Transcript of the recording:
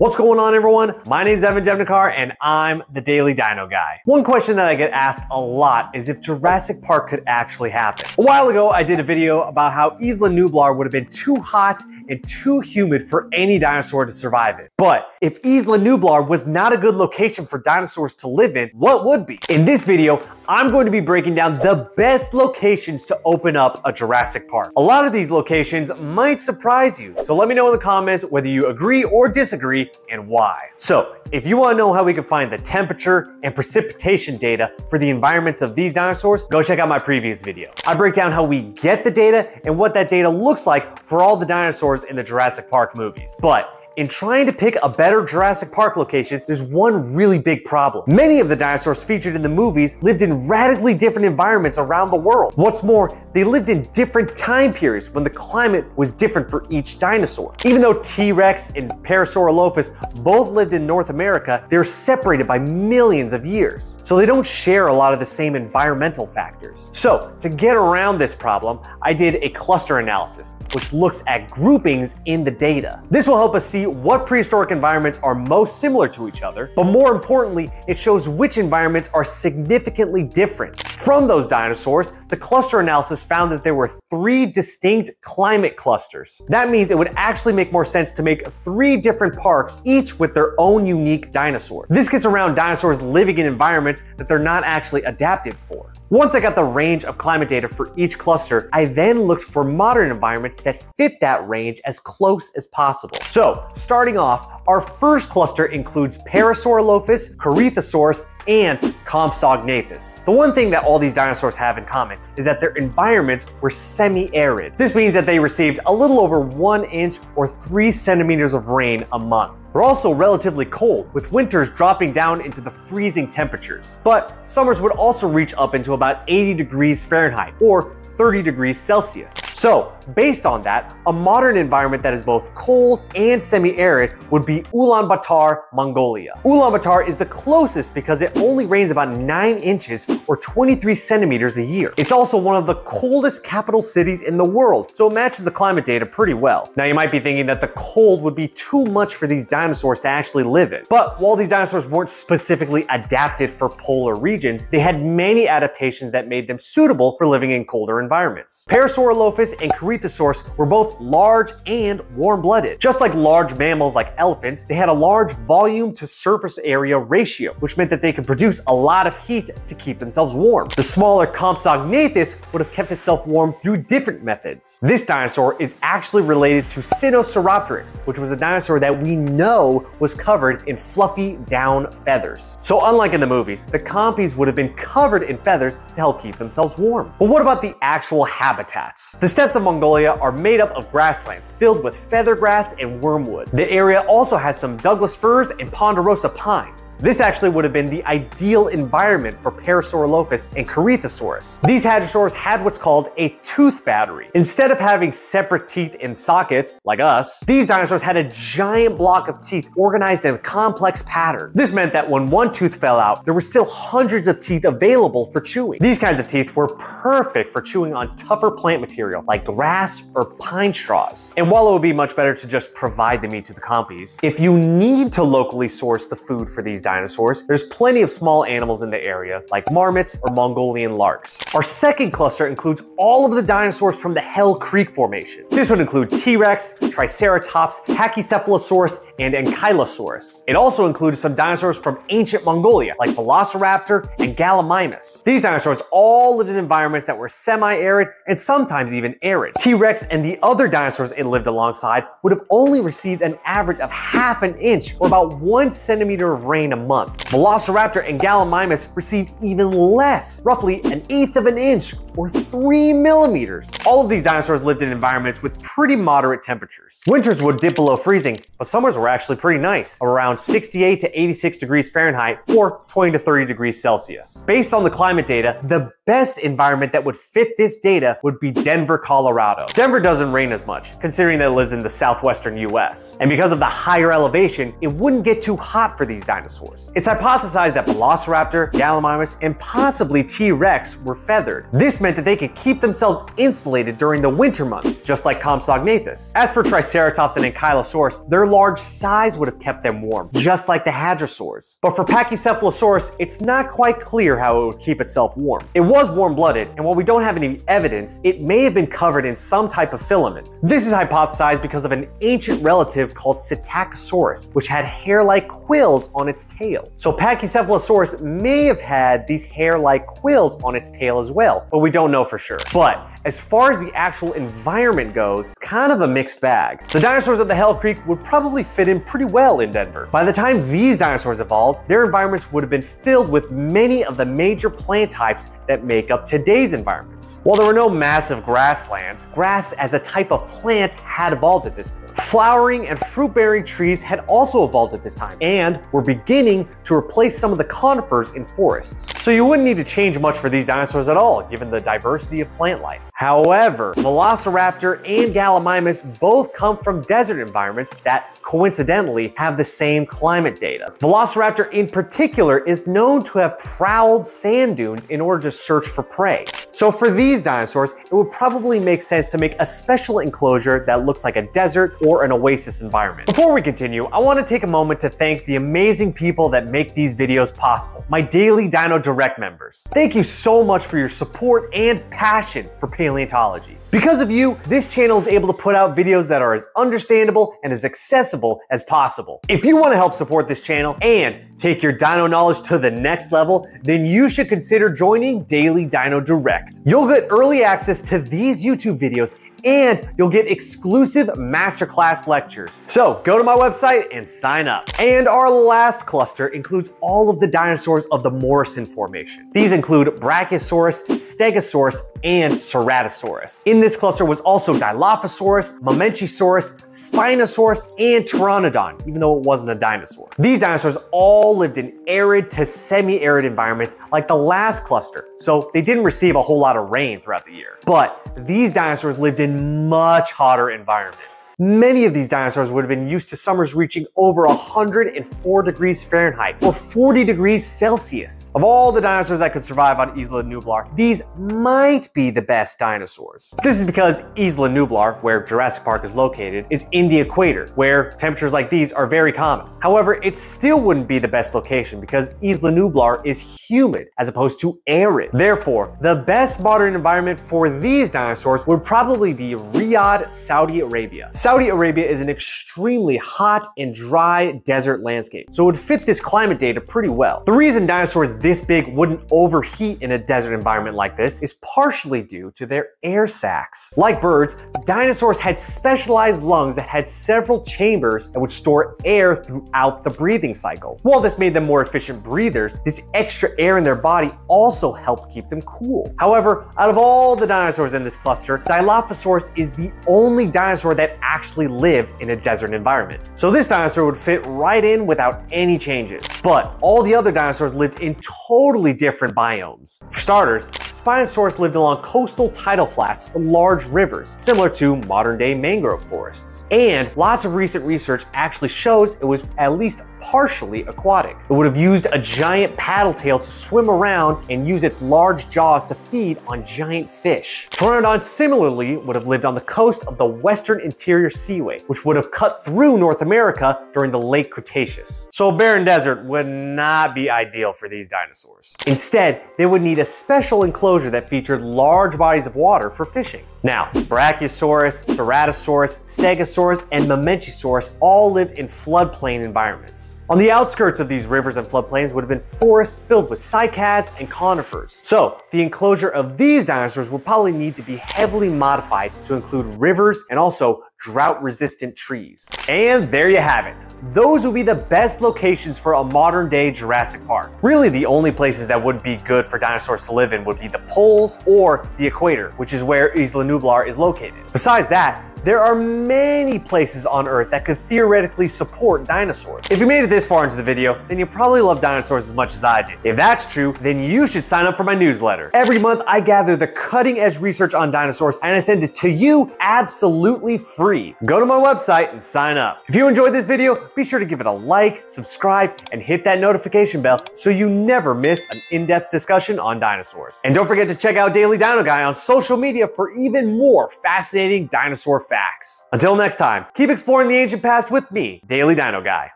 What's going on everyone? My name is Evan Jevnikar and I'm the Daily Dino Guy. One question that I get asked a lot is if Jurassic Park could actually happen. A while ago, I did a video about how Isla Nublar would have been too hot and too humid for any dinosaur to survive it. But if Isla Nublar was not a good location for dinosaurs to live in, what would be? In this video, I'm going to be breaking down the best locations to open up a Jurassic Park. A lot of these locations might surprise you, so let me know in the comments whether you agree or disagree and why. So, if you want to know how we can find the temperature and precipitation data for the environments of these dinosaurs, go check out my previous video. I break down how we get the data and what that data looks like for all the dinosaurs in the Jurassic Park movies. But in trying to pick a better Jurassic Park location, there's one really big problem. Many of the dinosaurs featured in the movies lived in radically different environments around the world. What's more, they lived in different time periods when the climate was different for each dinosaur. Even though T-Rex and Parasaurolophus both lived in North America, they're separated by millions of years. So they don't share a lot of the same environmental factors. So to get around this problem, I did a cluster analysis, which looks at groupings in the data. This will help us see see what prehistoric environments are most similar to each other, but more importantly, it shows which environments are significantly different. From those dinosaurs, the cluster analysis found that there were three distinct climate clusters. That means it would actually make more sense to make three different parks, each with their own unique dinosaur. This gets around dinosaurs living in environments that they're not actually adapted for. Once I got the range of climate data for each cluster, I then looked for modern environments that fit that range as close as possible. So, starting off, our first cluster includes Parasaurolophus, Corythosaurus, and Compsognathus. The one thing that all these dinosaurs have in common is that their environments were semi-arid. This means that they received a little over one inch or three centimeters of rain a month. They're also relatively cold, with winters dropping down into the freezing temperatures. But summers would also reach up into about 80 degrees Fahrenheit, or 30 degrees Celsius. So, based on that, a modern environment that is both cold and semi-arid would be Ulaanbaatar, Mongolia. Ulaanbaatar is the closest because it only rains about 9 inches or 23 centimeters a year. It's also one of the coldest capital cities in the world, so it matches the climate data pretty well. Now you might be thinking that the cold would be too much for these dinosaurs to actually live in. But while these dinosaurs weren't specifically adapted for polar regions, they had many adaptations that made them suitable for living in colder environments environments. Parasaurolophus and Corythosaurus were both large and warm-blooded. Just like large mammals like elephants, they had a large volume to surface area ratio, which meant that they could produce a lot of heat to keep themselves warm. The smaller Compsognathus would have kept itself warm through different methods. This dinosaur is actually related to Sinosauropteryx, which was a dinosaur that we know was covered in fluffy down feathers. So unlike in the movies, the Compies would have been covered in feathers to help keep themselves warm. But what about the actual habitats. The steppes of Mongolia are made up of grasslands filled with feather grass and wormwood. The area also has some Douglas firs and ponderosa pines. This actually would have been the ideal environment for Parasaurolophus and Corythosaurus. These hadrosaurs had what's called a tooth battery. Instead of having separate teeth in sockets, like us, these dinosaurs had a giant block of teeth organized in a complex pattern. This meant that when one tooth fell out, there were still hundreds of teeth available for chewing. These kinds of teeth were perfect for chewing on tougher plant material like grass or pine straws. And while it would be much better to just provide the meat to the compies, if you need to locally source the food for these dinosaurs, there's plenty of small animals in the area like marmots or Mongolian larks. Our second cluster includes all of the dinosaurs from the Hell Creek Formation. This would include T-Rex, Triceratops, Pachycephalosaurus, and Ankylosaurus. It also includes some dinosaurs from ancient Mongolia like Velociraptor and Gallimimus. These dinosaurs all lived in environments that were semi semi-arid, and sometimes even arid. T-Rex and the other dinosaurs it lived alongside would have only received an average of half an inch or about one centimeter of rain a month. Velociraptor and Gallimimus received even less, roughly an eighth of an inch or three millimeters. All of these dinosaurs lived in environments with pretty moderate temperatures. Winters would dip below freezing, but summers were actually pretty nice, around 68 to 86 degrees Fahrenheit or 20 to 30 degrees Celsius. Based on the climate data, the best environment that would fit this data would be Denver, Colorado. Denver doesn't rain as much, considering that it lives in the southwestern US. And because of the higher elevation, it wouldn't get too hot for these dinosaurs. It's hypothesized that Velociraptor, Gallimimus, and possibly T-Rex were feathered. This meant that they could keep themselves insulated during the winter months, just like Compsognathus. As for Triceratops and Ankylosaurus, their large size would have kept them warm, just like the hadrosaurs. But for Pachycephalosaurus, it's not quite clear how it would keep itself warm. It was warm-blooded, and while we don't have any evidence, it may have been covered in some type of filament. This is hypothesized because of an ancient relative called Psittacosaurus, which had hair-like quills on its tail. So Pachycephalosaurus may have had these hair-like quills on its tail as well, but we don't know for sure. But as far as the actual environment goes, it's kind of a mixed bag. The dinosaurs of the Hell Creek would probably fit in pretty well in Denver. By the time these dinosaurs evolved, their environments would have been filled with many of the major plant types that make up today's environments. While there were no massive grasslands, grass as a type of plant had evolved at this point. Flowering and fruit-bearing trees had also evolved at this time and were beginning to replace some of the conifers in forests. So you wouldn't need to change much for these dinosaurs at all, given the diversity of plant life. However, Velociraptor and Gallimimus both come from desert environments that coincidentally have the same climate data. Velociraptor in particular is known to have prowled sand dunes in order to search for prey. So for these dinosaurs, it would probably make sense to make a special enclosure that looks like a desert or an oasis environment. Before we continue, I want to take a moment to thank the amazing people that make these videos possible, my Daily Dino Direct members. Thank you so much for your support and passion for paleontology. Because of you, this channel is able to put out videos that are as understandable and as accessible as possible. If you want to help support this channel and take your dino knowledge to the next level, then you should consider joining Daily Dino Direct. You'll get early access to these YouTube videos and you'll get exclusive masterclass lectures. So go to my website and sign up. And our last cluster includes all of the dinosaurs of the Morrison Formation. These include Brachiosaurus, Stegosaurus, and Ceratosaurus. In this cluster was also Dilophosaurus, Mamenchisaurus, Spinosaurus, and Pteranodon, even though it wasn't a dinosaur. These dinosaurs all lived in arid to semi-arid environments like the last cluster, so they didn't receive a whole lot of rain throughout the year. But these dinosaurs lived in much hotter environments. Many of these dinosaurs would have been used to summers reaching over 104 degrees Fahrenheit or 40 degrees Celsius. Of all the dinosaurs that could survive on Isla Nublar, these might be the best dinosaurs. This is because Isla Nublar, where Jurassic Park is located, is in the equator, where temperatures like these are very common. However, it still wouldn't be the best location because Isla Nublar is humid as opposed to arid. Therefore, the best modern environment for these dinosaurs would probably be Riyadh, Saudi Arabia. Saudi Arabia is an extremely hot and dry desert landscape, so it would fit this climate data pretty well. The reason dinosaurs this big wouldn't overheat in a desert environment like this is partially due to their air sacs. Like birds, dinosaurs had specialized lungs that had several chambers that would store air throughout the breathing cycle. While this made them more efficient breathers, this extra air in their body also helped keep them cool. However, out of all the dinosaurs in this cluster, Dilophosaurus is the only dinosaur that actually lived in a desert environment. So this dinosaur would fit right in without any changes. But all the other dinosaurs lived in totally different biomes. For starters, Spinosaurus lived along coastal tidal flats or large rivers, similar to modern day mangrove forests. And lots of recent research actually shows it was at least partially aquatic. It would have used a giant paddle tail to swim around and use its large jaws to feed on giant fish. Pteranodon similarly would have lived on the coast of the western interior seaway, which would have cut through North America during the late Cretaceous. So a barren desert would not be ideal for these dinosaurs. Instead, they would need a special enclosure that featured large bodies of water for fishing. Now, Brachiosaurus, Ceratosaurus, Stegosaurus, and Mamenchisaurus all lived in floodplain environments. On the outskirts of these rivers and floodplains would have been forests filled with cycads and conifers. So, the enclosure of these dinosaurs would probably need to be heavily modified to include rivers and also drought-resistant trees. And there you have it those would be the best locations for a modern day Jurassic Park. Really, the only places that would be good for dinosaurs to live in would be the poles or the equator, which is where Isla Nublar is located. Besides that, there are many places on Earth that could theoretically support dinosaurs. If you made it this far into the video, then you probably love dinosaurs as much as I do. If that's true, then you should sign up for my newsletter. Every month, I gather the cutting edge research on dinosaurs and I send it to you absolutely free. Go to my website and sign up. If you enjoyed this video, be sure to give it a like, subscribe, and hit that notification bell so you never miss an in-depth discussion on dinosaurs. And don't forget to check out Daily Dino Guy on social media for even more fascinating dinosaur facts. Until next time, keep exploring the ancient past with me, Daily Dino Guy.